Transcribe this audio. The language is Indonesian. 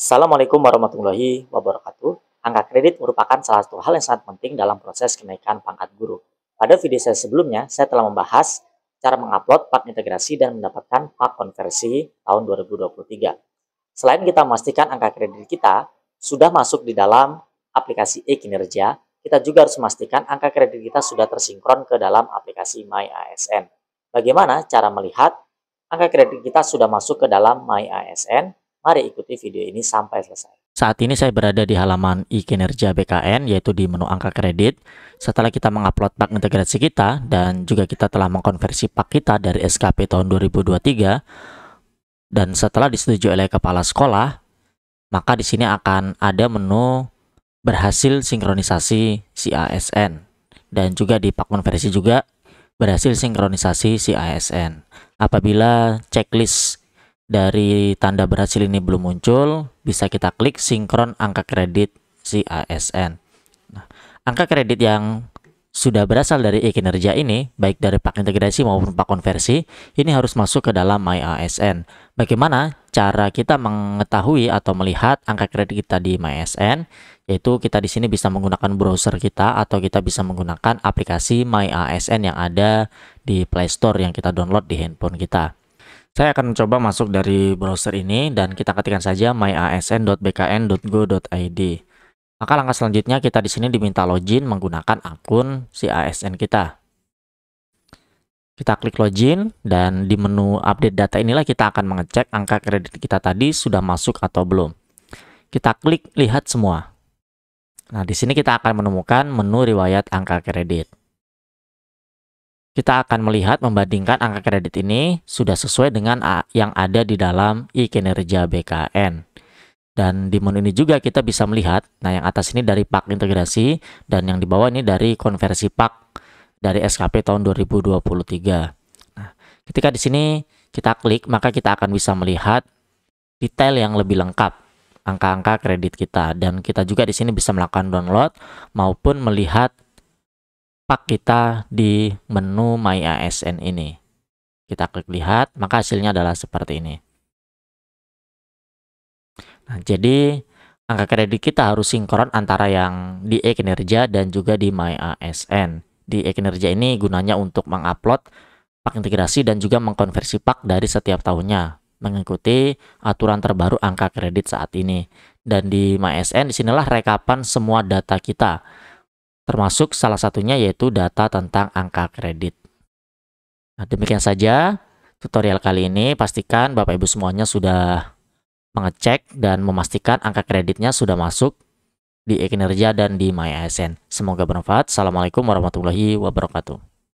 Assalamualaikum warahmatullahi wabarakatuh. Angka kredit merupakan salah satu hal yang sangat penting dalam proses kenaikan pangkat guru. Pada video saya sebelumnya, saya telah membahas cara mengupload pak integrasi dan mendapatkan pak konversi tahun 2023. Selain kita memastikan angka kredit kita sudah masuk di dalam aplikasi e-kinerja, kita juga harus memastikan angka kredit kita sudah tersinkron ke dalam aplikasi My ASN. Bagaimana cara melihat angka kredit kita sudah masuk ke dalam My ASN? Mari ikuti video ini sampai selesai. Saat ini saya berada di halaman e-kinerja BKN yaitu di menu angka kredit. Setelah kita mengupload pak integrasi kita dan juga kita telah mengkonversi pak kita dari SKP tahun 2023 dan setelah disetujui oleh kepala sekolah, maka di sini akan ada menu berhasil sinkronisasi si ASN dan juga di pak konversi juga berhasil sinkronisasi si ASN. Apabila checklist dari tanda berhasil ini belum muncul, bisa kita klik sinkron angka kredit si ASN. Nah, angka kredit yang sudah berasal dari e-kinerja ini, baik dari pak integrasi maupun pak konversi, ini harus masuk ke dalam My ASN. Bagaimana cara kita mengetahui atau melihat angka kredit kita di My ASN? Yaitu kita di sini bisa menggunakan browser kita atau kita bisa menggunakan aplikasi My ASN yang ada di Play Store yang kita download di handphone kita. Saya akan mencoba masuk dari browser ini dan kita ketikkan saja myasn.bkn.go.id. Maka langkah selanjutnya kita di sini diminta login menggunakan akun si ASN kita. Kita klik login dan di menu update data inilah kita akan mengecek angka kredit kita tadi sudah masuk atau belum. Kita klik lihat semua. Nah, di sini kita akan menemukan menu riwayat angka kredit kita akan melihat membandingkan angka kredit ini sudah sesuai dengan yang ada di dalam e-kinerja BKN. Dan di menu ini juga kita bisa melihat, nah yang atas ini dari pak integrasi dan yang di bawah ini dari konversi pak dari SKP tahun 2023. Nah, ketika di sini kita klik, maka kita akan bisa melihat detail yang lebih lengkap angka-angka kredit kita dan kita juga di sini bisa melakukan download maupun melihat pak kita di menu My ASN ini. Kita klik lihat, maka hasilnya adalah seperti ini. Nah, jadi angka kredit kita harus sinkron antara yang di e-kinerja dan juga di My ASN. Di e-kinerja ini gunanya untuk mengupload pak integrasi dan juga mengkonversi pak dari setiap tahunnya mengikuti aturan terbaru angka kredit saat ini. Dan di MySN di sinilah rekapan semua data kita termasuk salah satunya yaitu data tentang angka kredit. Nah, demikian saja tutorial kali ini. Pastikan Bapak Ibu semuanya sudah mengecek dan memastikan angka kreditnya sudah masuk di e-kinerja dan di MyASN. Semoga bermanfaat. Assalamualaikum warahmatullahi wabarakatuh.